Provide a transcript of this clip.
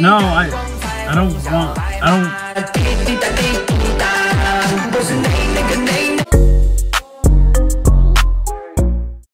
No, I, I don't want, I don't.